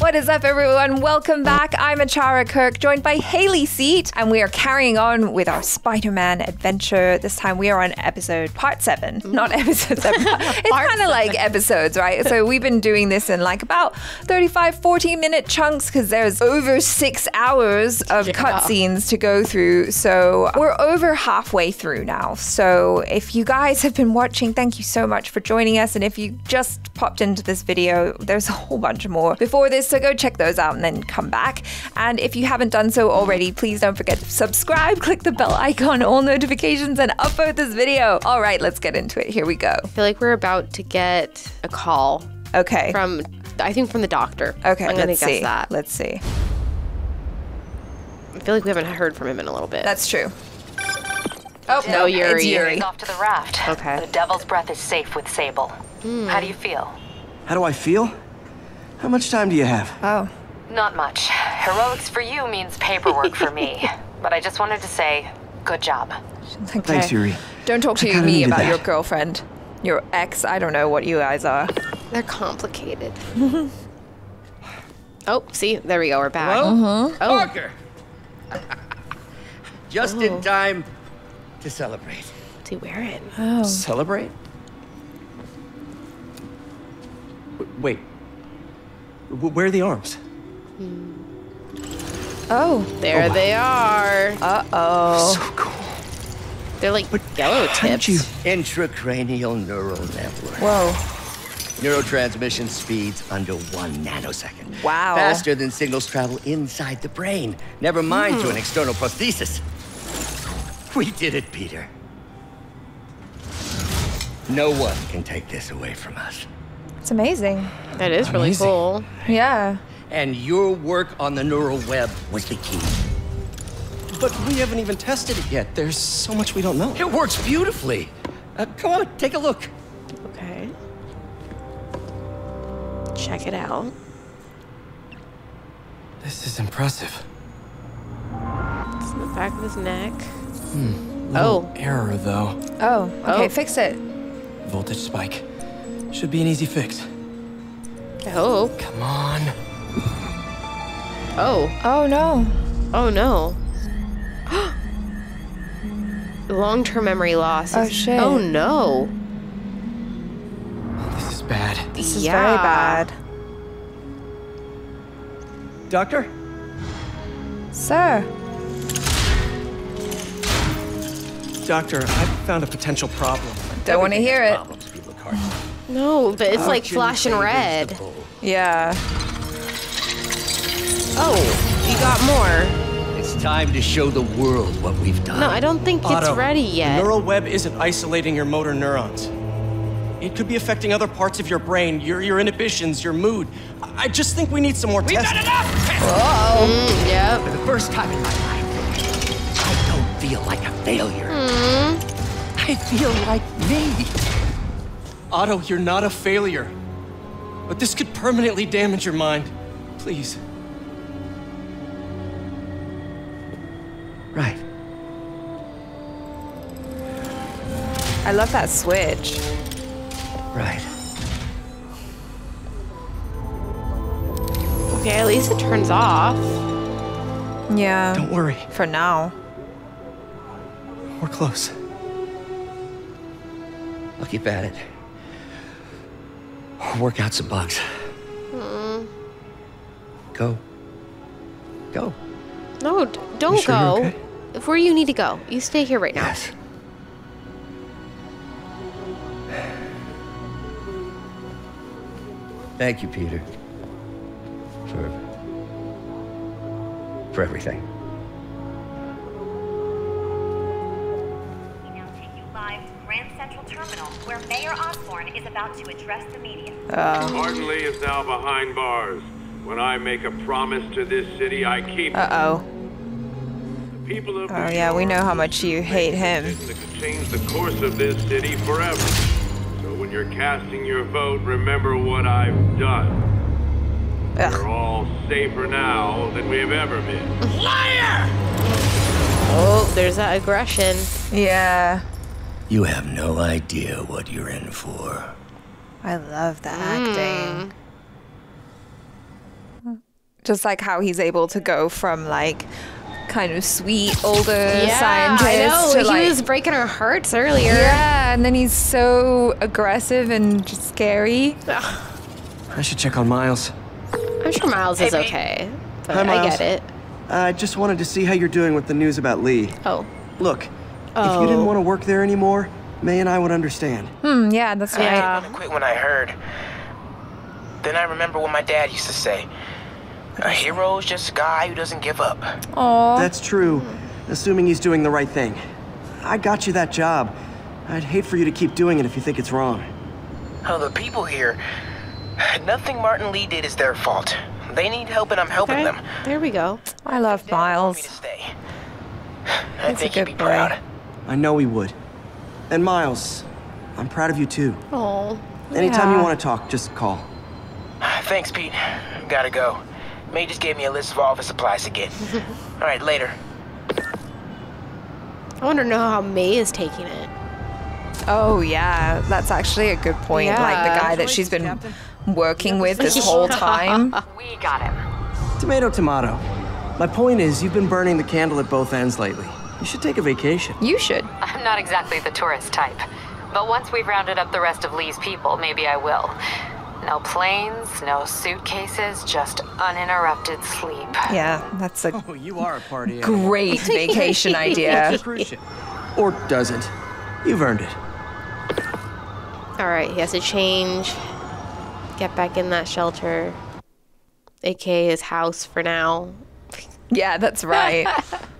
What is up, everyone? Welcome back. I'm Achara Kirk, joined by Haley Seat, and we are carrying on with our Spider Man adventure. This time we are on episode part seven, mm. not episode seven. it's kind of like episodes, right? So we've been doing this in like about 35, 40 minute chunks because there's over six hours of cutscenes to go through. So we're over halfway through now. So if you guys have been watching, thank you so much for joining us. And if you just popped into this video, there's a whole bunch more before this. So go check those out and then come back. And if you haven't done so already, please don't forget to subscribe, click the bell icon, all notifications, and upvote this video. All right, let's get into it. Here we go. I feel like we're about to get a call Okay. from, I think from the doctor. okay, I'm gonna let's guess see. that. Let's see. I feel like we haven't heard from him in a little bit. That's true. Oh, No, Yuri. It's Yuri. Off to the raft. Okay. The Devil's Breath is safe with Sable. How do you feel? How do I feel? How much time do you have? Oh. Not much. Heroics for you means paperwork for me. But I just wanted to say, good job. Okay. Thanks, Yuri. Don't talk to I me about that. your girlfriend. Your ex. I don't know what you guys are. They're complicated. oh, see, there we go. We're back. Uh-huh. Oh, Parker! Just in time to celebrate. what's he wearing? Celebrate? Where are the arms? Oh. There they are. Uh oh. So cool. They're like yellow How did tips. you? Intracranial neural network. Whoa. Neurotransmission speeds under one nanosecond. Wow. Faster than signals travel inside the brain. Never mind Hmm. to an external prosthesis. We did it, Peter. No one can take this away from us. It's amazing. That is really Amazing. cool. Yeah. And your work on the neural web was the key. But we haven't even tested it yet. There's so much we don't know. It works beautifully. Uh, come on, take a look. Okay. Check it out. This is impressive. It's in the back of his neck. Little Oh. Error though. Oh. Okay. Oh. Fix it. Voltage spike. Should be an easy fix. I hope. Come on. Oh. Oh no. Oh no. Long-term memory loss. Oh, shit. Oh no. This is bad. This is Yeah. very bad. Doctor? Sir. Doctor, I found a potential problem. Don't want to hear it. Problems, people, Carter. No, but it's like flashing red. Yeah. Oh, you got more. It's time to show the world what we've done. No, I don't think it's Otto, ready The yet. neural web isn't isolating your motor neurons. It could be affecting other parts of your brain, your, your inhibitions, your mood. I I just think we need some more We've testing. Mm, yep. For the first time in my life, I don't feel like a failure. I feel like me. Otto, you're not a failure. But this could permanently damage your mind. Please. Right. I love that switch. Right. Okay, at least it turns off. Yeah. Don't worry. For now. We're close. I'll keep at it. Work out some bugs. Hmm. Go. Go. No, d- don't sure you're go. okay? If where you need to go, you stay here right now. Yes. Thank you, Peter. For. for everything. We now take you live to Grand Central Terminal, where Mayor Osborn is about to address the media. Martin Lee is now behind bars. When I make a promise to this city, I keep it. Uh oh. The people of Oh New yeah, we know York how much you make hate a him. decision That could change the course of this city forever. So when you're casting your vote, remember what I've done. We're Ugh. all safer now than we have ever been. Liar! Oh, there's that aggression. Yeah. You have no idea what you're in for. I love the acting. Mm. Just like how he's able to go from like kind of sweet older Yeah, scientist I know. to he was breaking our hearts earlier. yeah, and then he's so aggressive and just scary. I should check on Miles. I'm sure Miles is okay, but Hi, I Miles. get it. I just wanted to see how you're doing with the news about Lee. Oh, Look, if you didn't Oh. want to work there anymore, May and I would understand. Hmm, yeah, that's right. Yeah. I quit when I heard. Then I remember what my dad used to say. A hero is just a guy who doesn't give up. Aw. That's true, assuming he's doing the right thing. I got you that job. I'd hate for you to keep doing it if you think it's wrong. Oh, the people here. Nothing Martin Lee did is their fault. They need help and I'm helping okay. them. There we go. I love Dad wanted me Miles. to stay. I a think he'd be good boy. proud. I know he would. And Miles, I'm proud of you too. Oh, Anytime you want to talk, just call. Thanks, Pete. Gotta go. May just gave me a list of all the supplies to get. All right, later. I want to know how May is taking it. Oh yeah, that's actually a good point. Like the guy that she's been working with this whole time. We got him. Tomato, tomato. My point is, you've been burning the candle at both ends lately. You should take a vacation. You should. I'm not exactly the tourist type. But once we've rounded up the rest of Lee's people, maybe I will. No planes, no suitcases, just uninterrupted sleep. Yeah, that's a Oh, you are a party great vacation idea. Or doesn't. You've earned it. All right, he has to change. Get back in that shelter, aka his house for now. Yeah, that's right.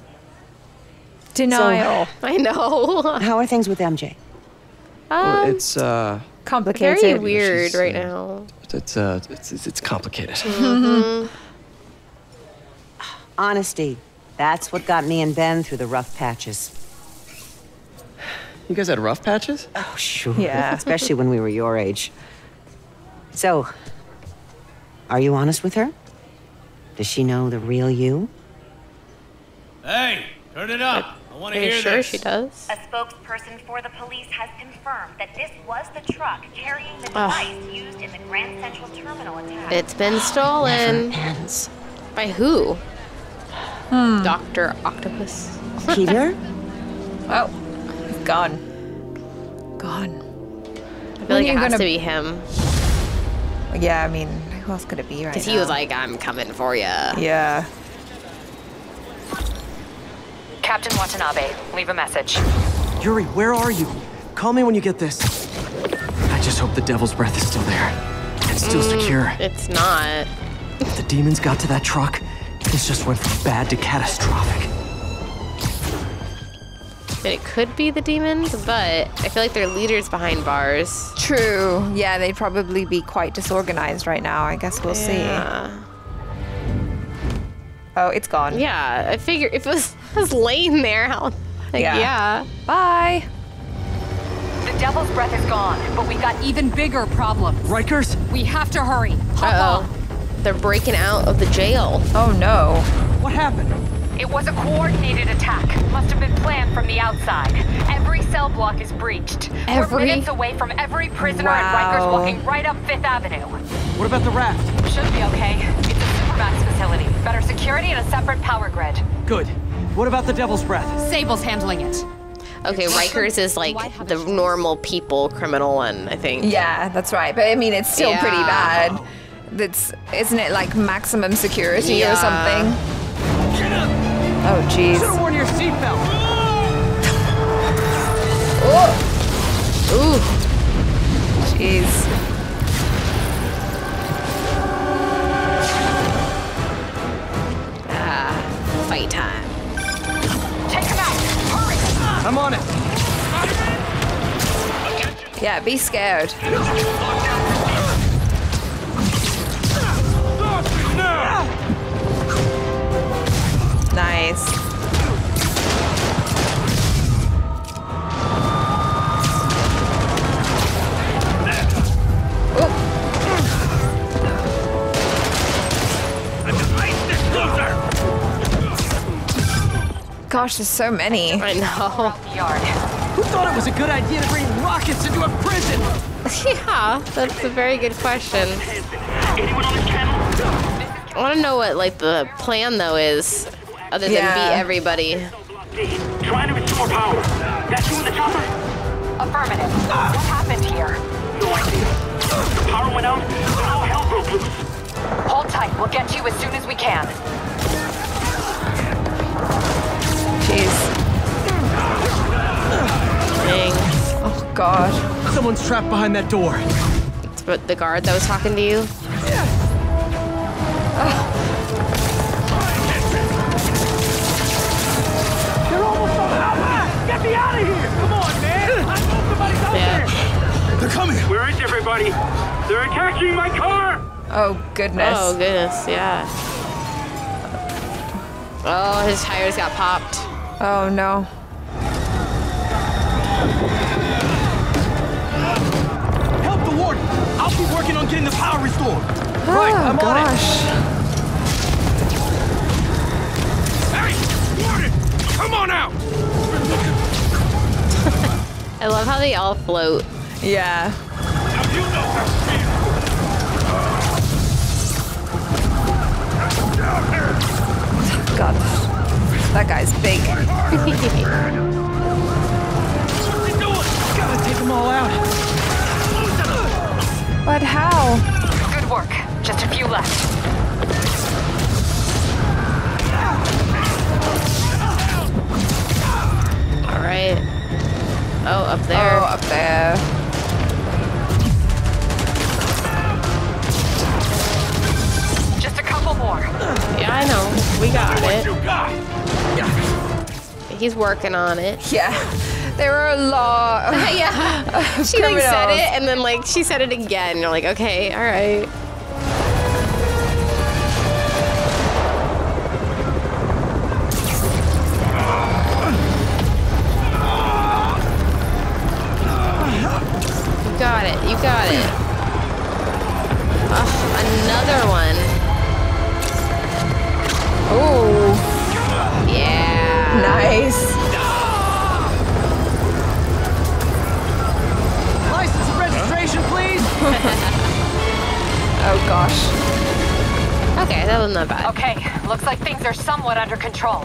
Denial. I know. How are things with MJ? Um, it's uh, Complicated. very weird she's, right uh, now. it's uh, it's it's, it's complicated. Honesty. That's what got me and Ben through the rough patches. You guys had rough patches? Oh, sure. Yeah. Especially when we were your age. So, are you honest with her? Does she know the real you? Hey, turn it up. I want Are to you hear sure this. she does? A spokesperson for the police has confirmed that this was the truck carrying the Ugh. device used in the Grand Central Terminal attack. It's been stolen. Ends. By who? Hmm. Doctor Octopus. Peter? Oh, he's gone. Gone. I feel like you it has gonna- to be him Yeah, I mean, who else could it be right because he was like, "I'm coming for you." Yeah. Captain Watanabe, leave a message. Yuri, where are you? Call me when you get this. I just hope the Devil's Breath is still there. And still mm, secure. It's not. If the demons got to that truck, this just went from bad to catastrophic. I mean, it could be the demons, but I feel like they're leaders behind bars. True. Yeah, they'd probably be quite disorganized right now. I guess we'll Yeah. see. Oh, it's gone. Yeah, I figure if it was, it was laying there, how, like, Yeah. yeah. Bye. The Devil's Breath is gone, but we got Even bigger problems. Rikers? We have to hurry. Hop Uh on. oh. They're breaking out of the jail. Oh no. What happened? It was a coordinated attack. Must have been planned from the outside. Every cell block is breached. We're Every- minutes away from every prisoner and Wow. Rikers walking right up Fifth Avenue. What about the raft? Should be okay. It's a facility. Better security and a separate power grid. Good. What about the Devil's Breath? Sable's handling it. Okay, Rikers is like the normal people criminal one, I think. Yeah, that's right. But I mean, it's still pretty bad. That's isn't it like maximum security Yeah. or something? Oh jeez. Should've worn your seatbelt. Ooh. Jeez. Yeah, be scared. Nice. Gosh, there's so many. I know. Yard. Who thought it was a good idea to bring rockets into a prison? Yeah, that's a very good question. I want to know what like the plan though is, other than Yeah. beat everybody. Trying to restore power. That's you in the chopper? Affirmative. What happened here? No idea. The power went out, all hell broke loose. Hold tight. We'll get to you as soon as we can. Dang. Oh God. Someone's trapped behind that door. It's what the guard that was talking to you. They're almost on the Get me out of here! Come on, man! I know somebody's out Yeah. They're coming! Where is everybody? They're attacking my car! Oh goodness. Oh goodness, yeah. Oh, his tires got popped. Oh no. I'll be working on getting the power restored. Oh right, I'm on it. Hey! Warden! Come on out! I love how they all float. Yeah. Now you know how to feel. God. That guy's big. Gotta take them all out. But how? Good work. Just a few left. All right. Oh, up there. Oh, up there. Just a couple more. Yeah, I know. We got it. got? He's working on it. Yeah. There are a lot. yeah. She like said it, and then like she said it again. You're like, okay, all right. You got it. You got it. Another one. Oh, Yeah. nice. Oh gosh. Okay, that wasn't that bad. Okay. Looks like things are somewhat under control.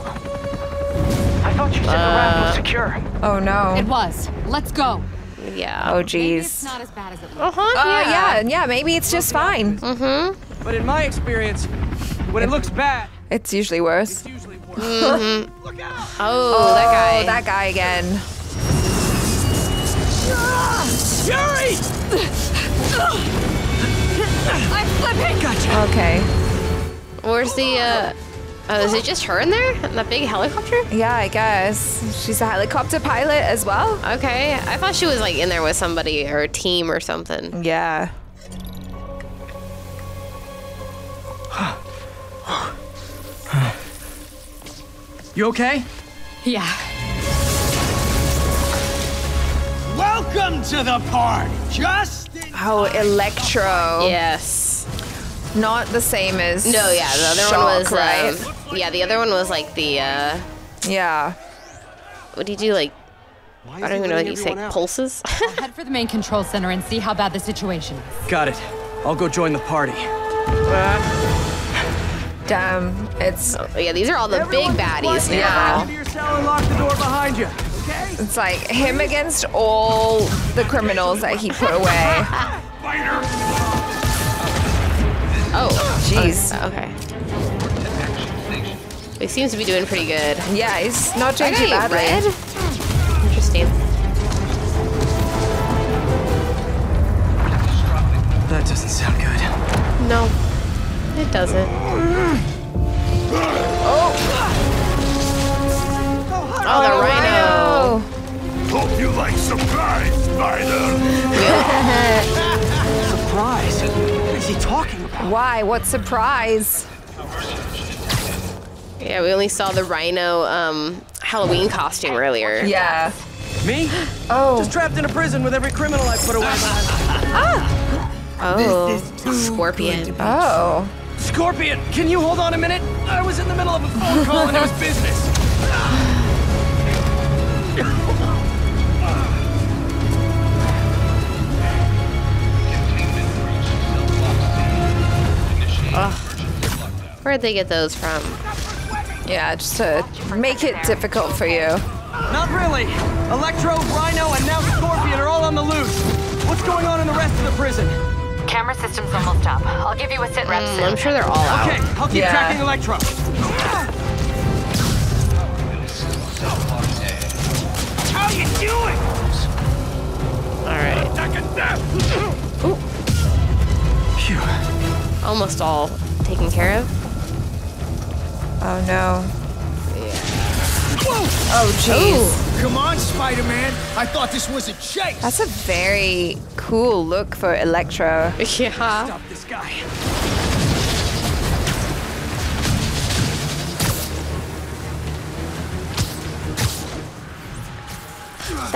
I thought you said the ramp was secure. Oh no. It was. Let's go. Yeah. Oh Maybe it's geez. not as bad as it looks. Uh-huh. Uh, yeah, yeah. Maybe it's just fine. Mm-hmm. But in my experience, when it looks bad, It's usually worse. it's usually worse. Mm-hmm. Look out! Oh, that guy. Oh, that guy again. Yuri! I'm flipping. Gotcha. Okay. Where's the, uh... Oh, is it just her in there? In that big helicopter? Yeah, I guess. She's a helicopter pilot as well. Okay. I thought she was, like, in there with somebody or a team or something. Yeah. You okay? Yeah. Welcome to the party. Just in Oh, Electro. Yes. Not the same as. No, yeah, the other Shock, one was, right. um, yeah, the other one was, like, the, uh... yeah. What do you do, like... I don't even know what you say. Pulses? I'll head for the main control center and see how bad the situation is. Got it. I'll go join the party. Damn. It's Oh, yeah, these are all the big baddies Yeah. now. Into your cell and lock the door behind you. Okay? it's like him against all the criminals that he put away. Oh, Jeez. Oh, okay. He seems to be doing pretty good. Yeah, he's not doing Okay, too badly. red. Interesting. That doesn't sound good. No, it doesn't. Mm. Oh, the rhino. Hope you like surprise, Spider. Surprise. What is he talking about? Why? What surprise? Yeah, we only saw the rhino um, Halloween costume earlier. Yeah. Me? Oh. Just trapped in a prison with every criminal I put away behind Oh, scorpion. Oh. Scorpion, can you hold on a minute? I was in the middle of a phone call and it was business. Where'd they get those from? Yeah, just to make it difficult for you. Not really. Electro, Rhino, and now Scorpion are all on the loose. What's going on in the rest of the prison? Camera system's almost up. I'll give you a sit rep Mm. I'm sure they're all out. Okay, I'll keep Yeah. tracking Electro. How you doing? All right. Almost all taken care of. Oh no. Oh jeez. Come on, Spider-Man. I thought this was a chase. That's a very cool look for Electro. Yeah. Stop this guy.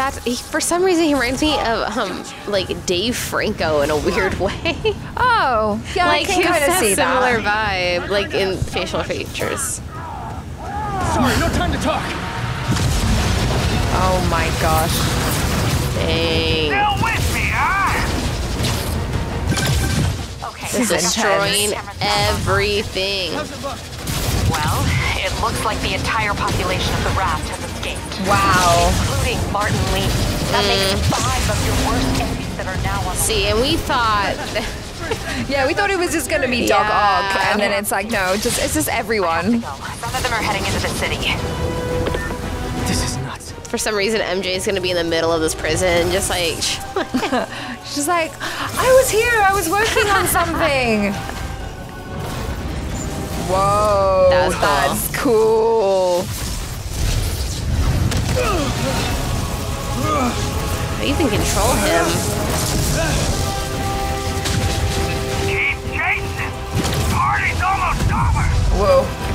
That he, for some reason he reminds me of um like Dave Franco in a weird way. Oh, yeah, like I can he kind of has see that similar that. vibe, like in facial features. Sorry, no time to talk. Oh my gosh. Dang. Still with me, huh? Okay. This is Destroying everything. Well, it looks like the entire population of the raft has escaped, Wow. including Martin Lee. That Mm. makes five of your worst enemies that are now on the See, and we thought Yeah, we thought it was just gonna be Doc Yeah. Ock, and then it's like, no, just it's just everyone. Some of them are heading into the city. This is nuts. for some reason MJ is gonna be in the middle of this prison, just like She's like, I was here, I was working on something. Whoa, That cool. that's cool. You can control him. Keep chasing. Party's almost over. Whoa.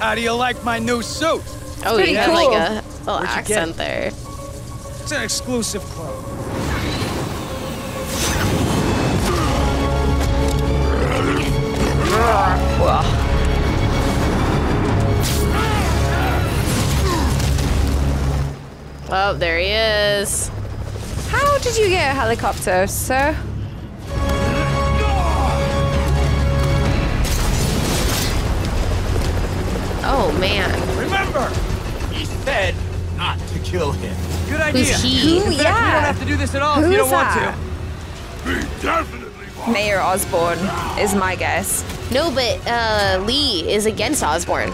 How do you like my new suit? Oh, pretty you have cool. like a little Where'd accent there. It's an exclusive clothes. Oh, there he is. How did you get a helicopter, sir? Oh man. Remember, he said not to kill him. Good idea. Who's he? In fact, we don't Yeah. have to do this at all Who if you don't want that? to. He definitely won't. Mayor Osborn is my guess. No, but uh, Lee is against Osborn.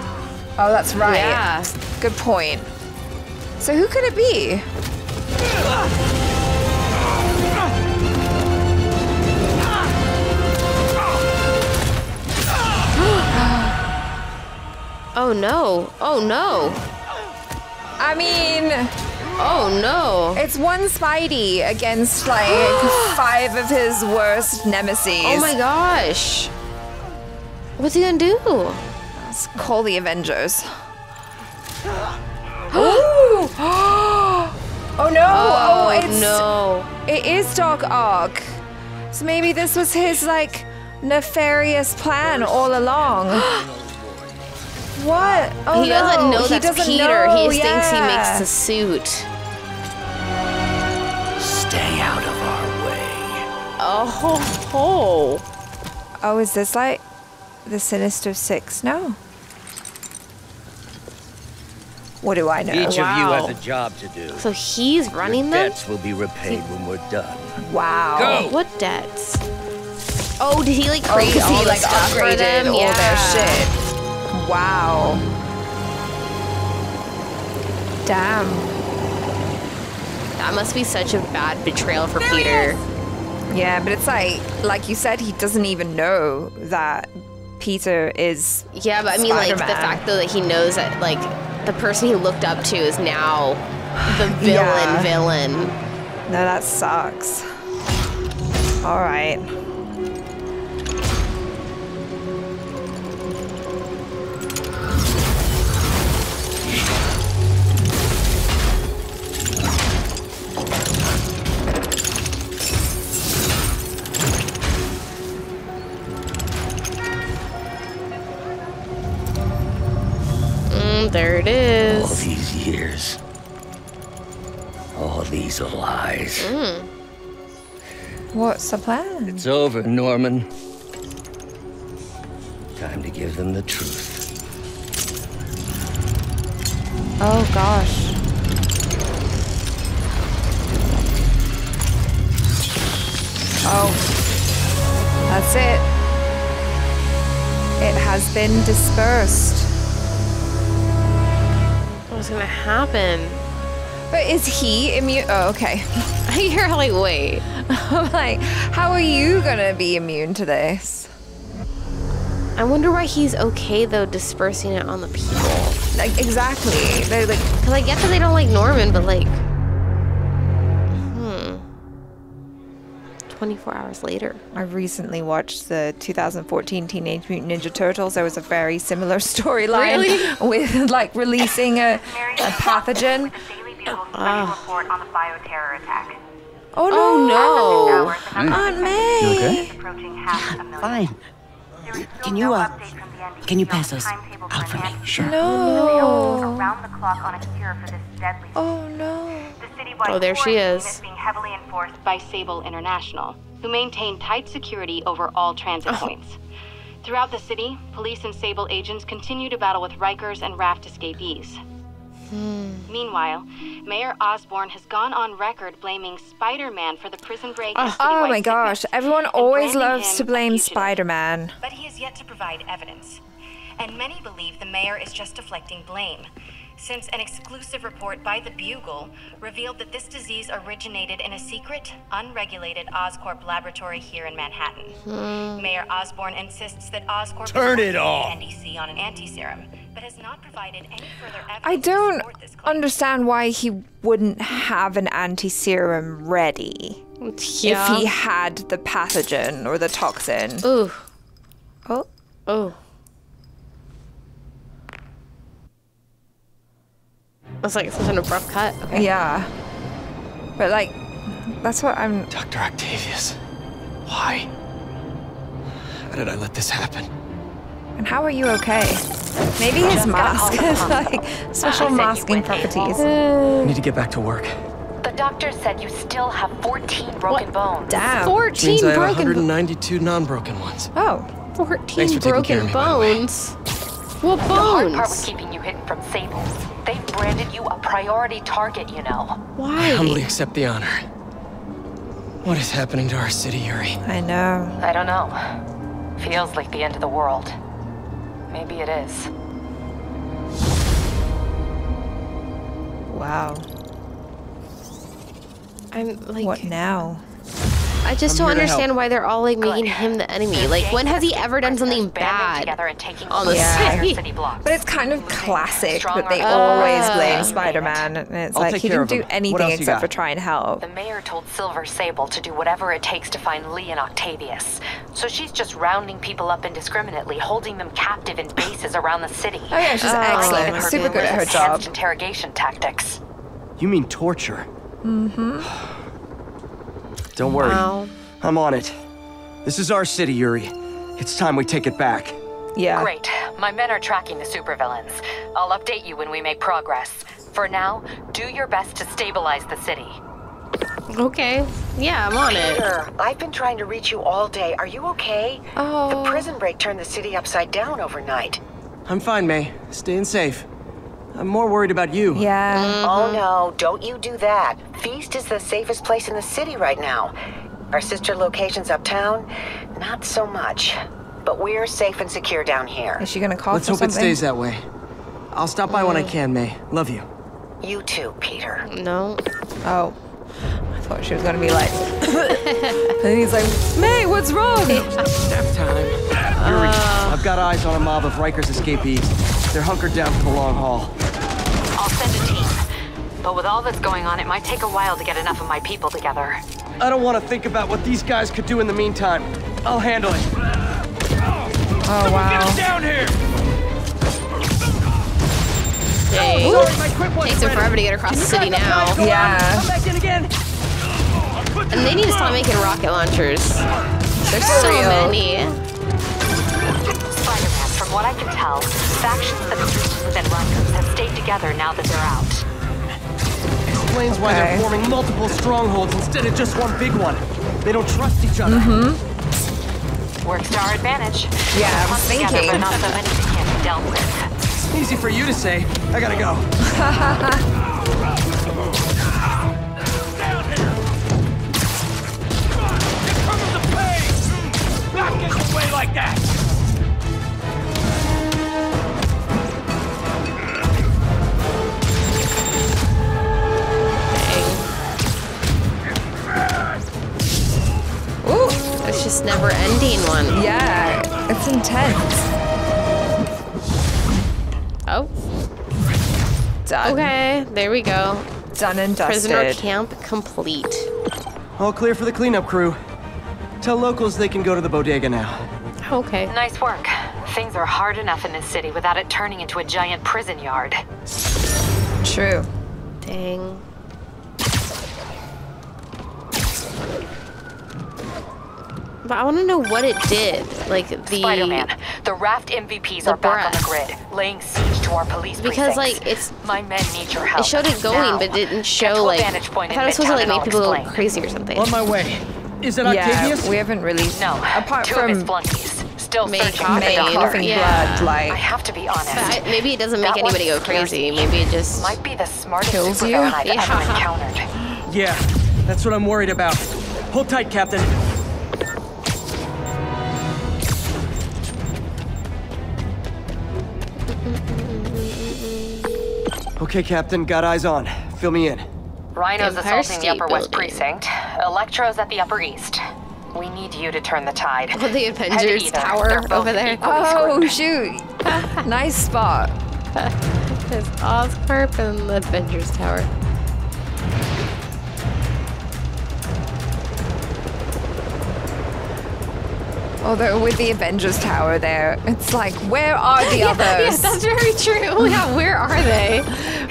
Oh, that's right. Yeah. Good point. So who could it be? Oh no. Oh no. I mean, Oh no. it's one Spidey against like five of his worst nemesis. Oh my gosh. What's he gonna do? Let's call the Avengers. oh! oh no! Oh, it's no. It is Doc Ock. So maybe this was his like nefarious plan all along. What? Oh he no! doesn't know he that's doesn't Peter. know. he thinks he makes the suit. Stay out of our way. Oh, oh. Oh, is this like the Sinister Six? No. What do I know? Each of you has a job to do. So he's running Your them? debts will be repaid when we're done. Wow. Go! What debts? Oh, did he like Oh, create because all he the like stuff for upgraded them? all yeah. their shit. Wow. Damn. That must be such a bad betrayal for Peter. Yeah, but it's like, like you said, he doesn't even know that Peter is. Yeah, but I mean, like the fact though that he knows that like the person he looked up to is now the villain. Yeah. Villain. No, that sucks. All right. It All these years. All these lies. Mm. What's the plan? It's over, Norman. Time to give them the truth. Oh gosh. Oh. That's it. It has been dispersed. What's gonna happen? But is he immune? Oh, okay. You're like, wait. I'm like, how are you gonna be immune to this? I wonder why he's okay though dispersing it on the people. Like exactly. They're like, Cause I get that they don't like Norman, but like, 24 hours later. I recently watched the 2014 Teenage Mutant Ninja Turtles. There was a very similar storyline Really? with like releasing a, a pathogen. Special report on the bioterror attack. Oh no! Oh, no. Aunt May. Approaching half a. Fine. There is still Can you, uh, update from the NBC can you pass those out for for me? Sure. No. around the clock on a cure for this deadly Oh no. The citywide Oh, there she quarantine is. being heavily enforced by Sable International, who maintain tight security over all transit points. Throughout the city, police and Sable agents continue to battle with Rikers and Raft escapees. Hmm. Meanwhile, Mayor Osborn has gone on record blaming Spider-Man for the prison break. and Oh my gosh! Everyone always loves to blame. Spider-Man. But he has yet to provide evidence. And many believe the mayor is just deflecting blame, since an exclusive report by the Bugle revealed that this disease originated in a secret, unregulated Oscorp laboratory here in Manhattan. Hmm. Mayor Osborn insists that Oscorp Turn it off. NDC on an anti-serum, but has not provided any further evidence I don't support this claim. understand why he wouldn't have an anti-serum ready if he had the pathogen or the toxin. Ooh. Oh, Oh. That's like such an abrupt cut. Okay. yeah. But like, that's what I'm. Dr. Octavius. Why? How did I let this happen? And how are you okay? Maybe his mask has like ah, special masking properties. I need to get back to work. The doctor said you still have 14 broken bones. Damn. 14 Means I have 192 non-broken ones. Oh, 14 Thanks for taking care broken me, by the way. bones. What The hard part was bones? keeping you hidden from Sable. They've branded you a priority target, you know. Why? I humbly accept the honor. What is happening to our city, Yuri? I know. I don't know. Feels like the end of the world. Maybe it is. Wow. I'm like, What now? I just I'm don't here to help. understand why they're all like making Good. him the enemy. This Like, when has he ever done something bad? together and taking on the entire city? city blocks. But it's kind of classic strong that they arms. always blame Spider-Man, and it's I'll like he didn't do him. Anything except for try and help. The mayor told Silver Sable to do whatever it takes to find Lee and Octavius. So she's just rounding people up indiscriminately, holding them captive in bases around the city. Oh yeah, she's Oh, excellent. my Super good at her Enhanced job. interrogation tactics. You mean torture? Mm-hmm. Don't worry. Wow. I'm on it. This is our city, Yuri. It's time we take it back. Yeah. Great. My men are tracking the supervillains. I'll update you when we make progress. For now, do your best to stabilize the city. Okay. Yeah, I'm on it. Peter, I've been trying to reach you all day. Are you okay? Oh. The prison break turned the city upside down overnight. I'm fine, May. Staying safe. I'm more worried about you. Yeah. Mm-hmm. Oh no, don't you do that. Feast is the safest place in the city right now. Our sister locations uptown, not so much. But we're safe and secure down here. Is she gonna call Let's for hope something? it stays that way. I'll stop by when I mm. can, May. Love you. You too, Peter. No. Oh. I thought she was gonna be like. and he's like, May, what's wrong? Nap time. Yuri, uh. I've got eyes on a mob of Rikers escapees. They're hunkered down for the long haul. I'll send a team. But with all that's going on, it might take a while to get enough of my people together. I don't want to think about what these guys could do in the meantime. I'll handle it. Oh wow. Get Down here! Dang. Sorry, my quick one's Takes them forever to get across the city now. guys? Yeah. Come back in again. And they need to stop making rocket launchers. There's so many. Spider-Man from what I can tell, factions that exist within Rikers have stayed together now that they're out. Explains why Okay. they're forming multiple strongholds instead of just one big one. They don't trust each other. Mm-hmm. Works to our advantage. Yeah, I was Clumped together, thinking. but not so many that can't be dealt with. Easy for you to say. I gotta go. Cover the pain! Not get away like that! Just never ending one. yeah, it's intense. Oh, Done. okay. There we go. Done and dusted. Prisoner camp complete. All clear for the cleanup crew. Tell locals they can go to the bodega now. Okay. Nice work. Things are hard enough in this city without it turning into a giant prison yard. True. Dang. But I want to know what it did. Like the Spider-Man, the raft MVPs The are back on the grid, laying siege to our police Because, precincts. like, it's- my men need your help. It showed it going, Now. but didn't show to like. I vantage point thought it was supposed to like make people I'll go crazy or something. On my way. Is it Yeah, Octavius? we haven't really. No, Apart two of his from flunkies. Still May searching for coughing. May doctor. Yeah. blood, like I have to be honest. I, maybe it doesn't make That anybody go crazy. me. Maybe it just. Might be the smartest Kills you? I've Yeah. ever encountered. Yeah, that's what I'm worried about. Hold tight, Captain. Okay, Captain, got eyes on. Fill me in. Rhino's Empire assaulting the State Upper West Precinct. Electro's at the Upper East. We need you to turn the tide. Oh, the Avengers. Tower over there. Oh screwed. shoot! nice spot. There's Oscorp and the Avengers Tower. Although with the Avengers Tower there, it's like, where are the Yeah, others? that's very true. Yeah, where are they?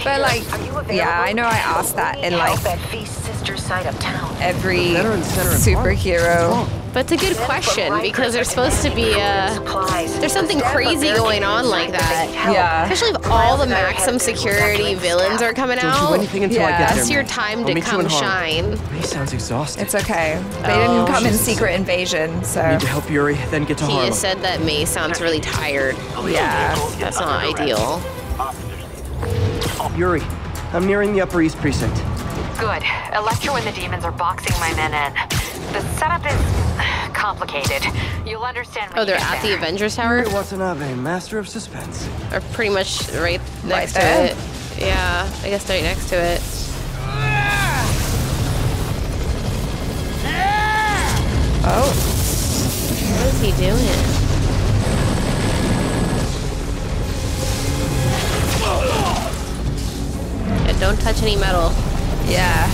but like, Are you yeah, I know I asked that in like help at Feast's sister side of town. every Veteran Center superhero. But it's a good question because there's supposed to be a there's something crazy going on like that. Yeah. Especially if all the maximum security villains are coming Don't out. do anything until I Yeah. get there. That's your time to come shine. He sounds exhausted. It's okay. They Oh, didn't come in secret invasion, so Need to help Yuri, then get to Harlem. He Harlem. just said that May sounds really tired. yeah. That's not ideal. Yuri, I'm nearing the Upper East Precinct. Good. Electro and the demons are boxing my men in. The setup is complicated. You'll understand when Oh, they're get at the. Avengers Tower? Yuri Watanabe, master of suspense. Are pretty much right next there. to it. Yeah, I guess right next to it. Oh, What is he doing? Yeah, don't touch any metal. yeah.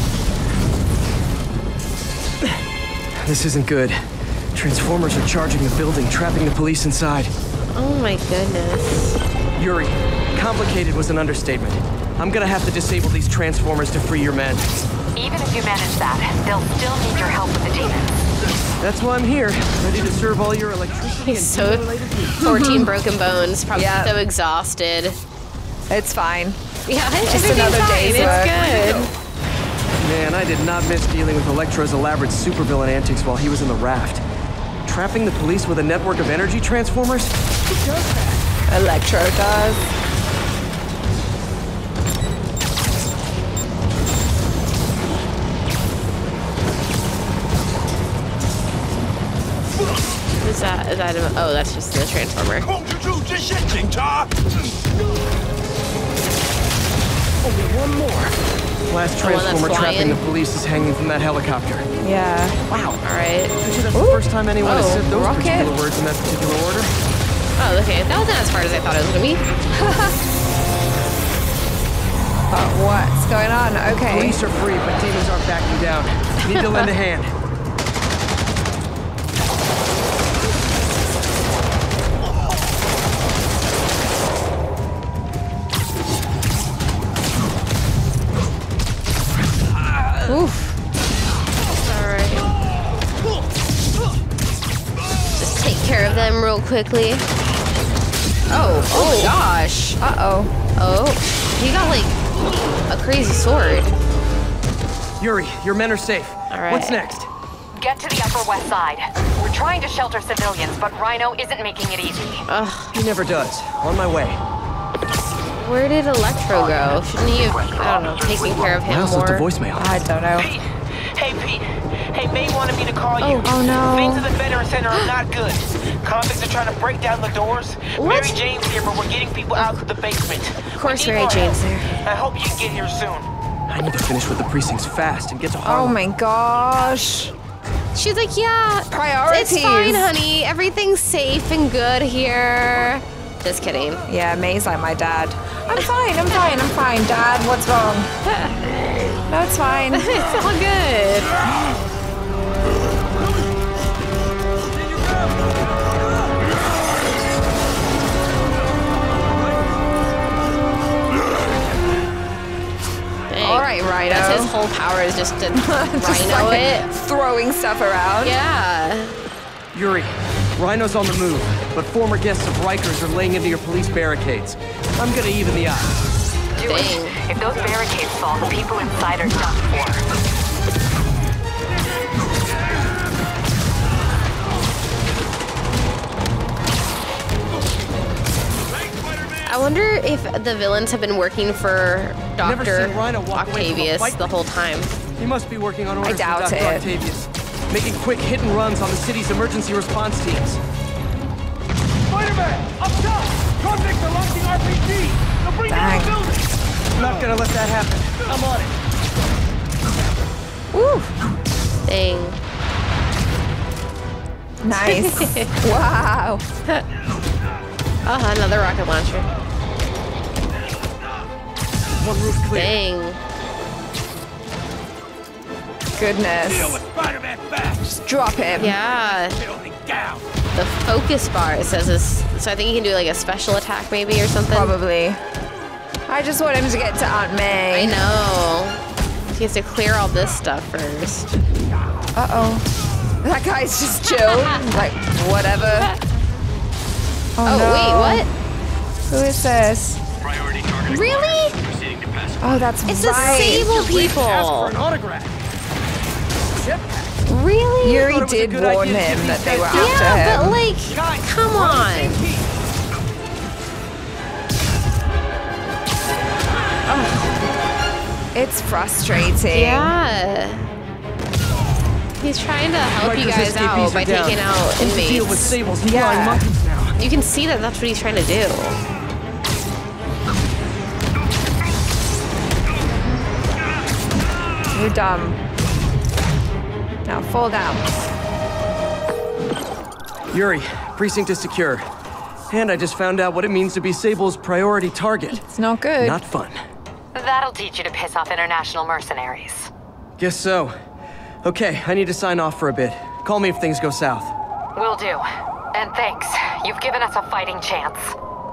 This isn't good. Transformers are charging the building, trapping the police inside. Oh my goodness. Yuri, complicated was an understatement. I'm gonna have to disable these transformers to free your men. Even if you manage that, they'll still need your help with the demons. That's why I'm here, ready to serve all your electricity He's and so needs. 14 broken bones, probably Yeah. so exhausted. It's fine. Yeah, it's Just another fine. day's It's work. good. Man, I did not miss dealing with Electro's elaborate supervillain antics while he was in the raft. Trapping the police with a network of energy transformers? Who does that? Electro does. Is that, is that, a- oh, that's just the transformer. Only one more. Last The one transformer trapping the police is hanging from that helicopter. Yeah. Wow. All right. Actually, that's the first time anyone has Oh, said those rocket. particular words in that particular order. Oh, okay. That wasn't as hard as I thought it was gonna be. Uh, what's going on? Okay. Police are free, but demons aren't backing down. Need to lend a hand. Oof. All right. Just take care of them real quickly. Oh, oh my gosh. Uh oh. Oh, he got like a crazy sword. Yuri, your men are safe. All right. What's next? Get to the Upper West Side. We're trying to shelter civilians, but Rhino isn't making it easy. Ugh, He never does. On my way. Where did Electro go? Shouldn't he have, I don't know, taken care of I him also left a more? voicemail. I don't know. Pete! Hey, Pete. Hey, May wanted me to call you. Oh, oh no. Things at the Veteran Center are not good. Convicts are trying to break down the doors. What? Mary Jane's here, but we're getting people out to the basement. Of course Mary Jane's there. I hope you get here soon. I need to finish with the precincts fast and get to Oh my gosh. She's like, yeah, Priorities. it's fine, honey. Everything's safe and good here. Just kidding. Yeah, May's like my dad. I'm fine, I'm fine, I'm fine. Dad, what's wrong? No, it's fine. it's all good. Dang. All right, Rhino. That's his whole power is just to Just rhino like it. Throwing stuff around. Yeah. Yuri, Rhino's on the move, but former guests of Rikers are laying into your police barricades. I'm gonna even the odds. Do Dang. it. If those barricades fall, the people inside are done for. I wonder if the villains have been working for Dr. seen Rhino walk away from a Octavius the whole time. He must be working on orders doubt from Dr. it. Octavius, making quick hit and runs on the city's emergency response teams. Spider-Man! Up top! Convicts are launching RPG! They'll bring down Dang. the building! Not gonna let that happen. I'm on it. Woo. Dang. Nice. wow. Uh-huh, another rocket launcher. One roof clear. Dang. Goodness. Deal with Just drop him. Yeah. The focus bar, it says this. So I think he can do like a special attack maybe or something. Probably. I just want him to get to Aunt May. I know. He has to clear all this stuff first. Uh oh. That guy's just chill. like, whatever. Oh, Oh, no. wait, what? Who is this? Really? proceeding to pass. Oh, that's It's the right. Sable Ask for people. An autograph. Jetpack. Really? Yuri thought it was a did warn idea him that they were guys- after Yeah, him. but like, Guys, come on the on. same team. It's frustrating. Yeah. He's trying to help you guys out by down. taking out Need Deal with inmates. Sable's Yeah. monkeys now. You can see that that's what he's trying to do. You're dumb. Now fall down. Yuri, precinct is secure. And I just found out what it means to be Sable's priority target. It's not good. Not fun. That'll teach you to piss off international mercenaries. Guess so. Okay, I need to sign off for a bit. Call me if things go south. Will do. And thanks. You've given us a fighting chance.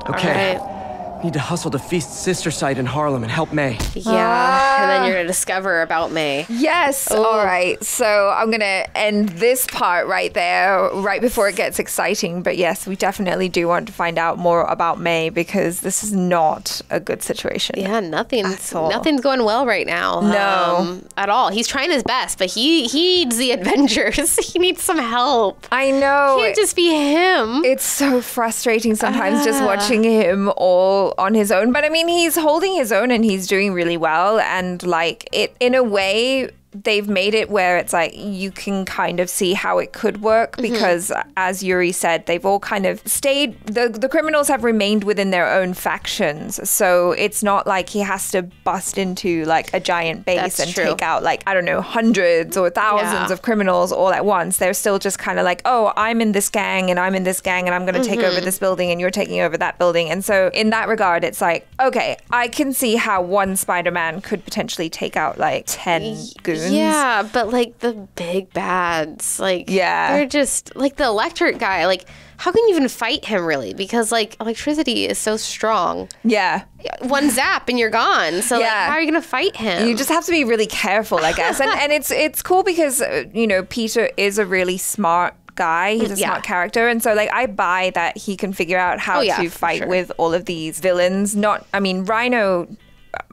Okay. All Need to hustle to Feast's sister site in Harlem and help May. Yeah. and you're gonna discover about May. Yes. Oh. All right. So I'm going to end this part right there, right before it gets exciting. But yes, we definitely do want to find out more about May because this is not a good situation. Yeah, nothing's nothing's going well right now. No. um, at all. He's trying his best, but he he needs the adventures. he needs some help. I know. It Can't just be him. It's so frustrating sometimes just Ah. watching him all on his own. But I mean, he's holding his own and he's doing really well. And like it, in a way, they've made it where it's like you can kind of see how it could work Mm-hmm. because, as Yuri said, they've all kind of stayed. The the criminals have remained within their own factions, so it's not like he has to bust into like a giant base That's and true. take out like I don't know hundreds or thousands Yeah. of criminals all at once. They're still just kind of like, oh, I'm in this gang and I'm in this gang and I'm going to take Mm-hmm. over this building and you're taking over that building. And so, in that regard, it's like, okay, I can see how one Spider Man could potentially take out like 10 goons. Yeah, but like the big bads, like Yeah. they're just like the electric guy. Like, how can you even fight him really? Because like electricity is so strong. Yeah. One zap and you're gone. So like, Yeah. how are you gonna fight him? You just have to be really careful, I guess. And and it's it's cool because uh, you know Peter is a really smart guy. He's a yeah. smart character, and so like I buy that he can figure out how Oh, yeah, to fight sure. with all of these villains. Not, I mean, Rhino.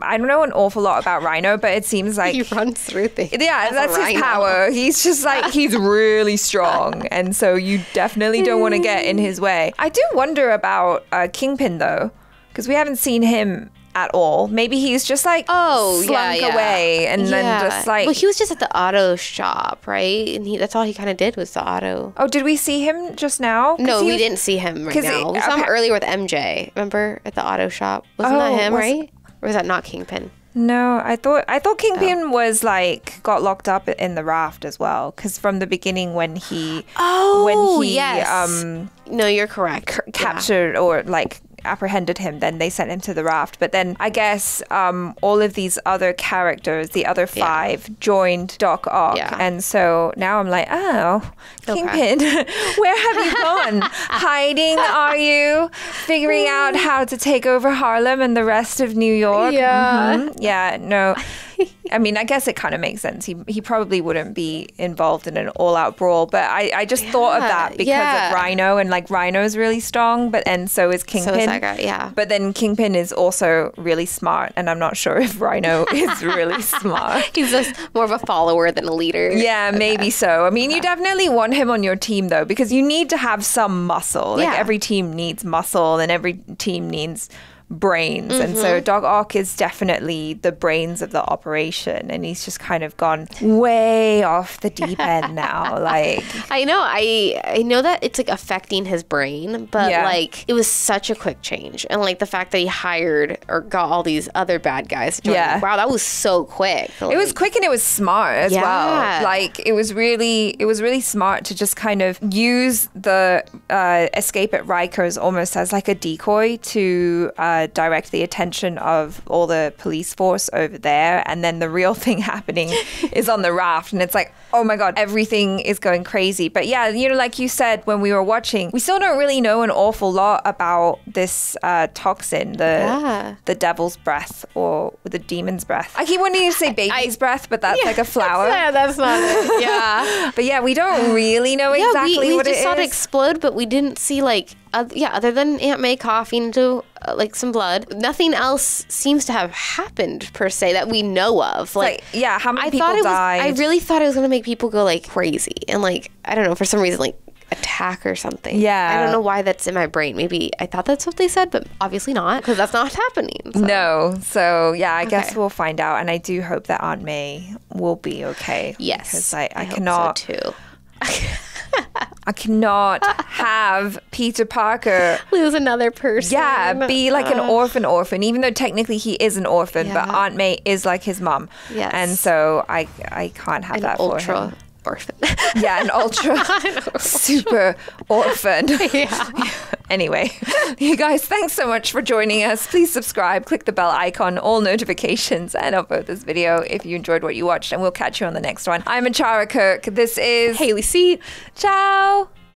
I don't know an awful lot about Rhino, but it seems like he runs through things. yeah, that's his power. He's just like he's really strong, and so you definitely don't want to get in his way. I do wonder about uh, Kingpin though, because we haven't seen him at all. Maybe he's just like Oh, slunk yeah, yeah. away, and then just like Well, he was just at the auto shop, right? And he that's all he kind of did was the auto. oh, did we see him just now? No, he we didn't see him right now. we saw him earlier with MJ. Remember at the auto shop? Wasn't Oh, that him, was- right? Or was that not Kingpin? No, I thought I thought Kingpin Oh. was like got locked up in the raft as well. Because from the beginning, when he Oh, when he yes. um No, you're correct. Yeah. captured or like apprehended him, then they sent him to the raft. But then I guess um, all of these other characters, the other five, joined Doc Ock, Yeah. and so now I'm like, oh, Kingpin, where have you gone? Hiding? Are you figuring out how to take over Harlem and the rest of New York? Yeah. Mhm. yeah. No. I mean, I guess it kind of makes sense. He he probably wouldn't be involved in an all-out brawl, but I, I just thought of that because yeah. of Rhino and like Rhino's really strong, but and so is So Kingpin. is that guy, yeah. But then Kingpin is also really smart, and I'm not sure if Rhino is really smart. He's just more of a follower than a leader. Yeah, maybe so. I mean, you definitely want him on your team though, because you need to have some muscle. Like Yeah. every team needs muscle, and every team needs brains. And so Mm-hmm. Doc Ock is definitely the brains of the operation, and he's just kind of gone way off the deep end now. Like, I know. I I know that it's like affecting his brain, but Yeah. like it was such a quick change, and like the fact that he hired or got all these other bad guys. Yeah. Wow, that was so quick. It was quick and it was smart as Yeah. well. Like it was really, it was really smart to just kind of use the uh, escape at Rikers almost as like a decoy to uh, direct the attention of all the police force over there, and then the real thing happening is on the raft, and it's like, oh my god, everything is going crazy. But yeah, you know, like you said when we were watching, we still don't really know an awful lot about this uh, toxin, the Yeah. the devil's breath or the demon's breath. I keep wanting to say baby's breath, but that's like a flower. Yeah, that's not it. Yeah. But yeah, we don't really know yeah, exactly we, we what just saw it explode, but we didn't see like, uh, yeah, other than Aunt May coughing into uh, like some blood, nothing else seems to have happened per se that we know of. Like, like, yeah, how many I people thought it was. died? I really thought it was gonna make people go like crazy and like I don't know for some reason like attack or something. Yeah. I don't know why that's in my brain. Maybe I thought that's what they said, but obviously not because that's not happening. so. no, so yeah, I guess we'll find out, and I do hope that Aunt May will be okay. Yes, because I, I, hope so, cannot, too. I cannot have Peter Parker. Lose another person. Yeah, be like an orphan orphan, even though technically he is an orphan, but Aunt May is like his mom. Yes. And so I I can't have An that for ultra him. Orphan. Yeah, an ultra super orphan. yeah. Anyway, you guys, thanks so much for joining us. Please subscribe, click the bell icon, all notifications, and upvote this video if you enjoyed what you watched. And we'll catch you on the next one. I'm Achara Kirk. This is Haley C. Ciao.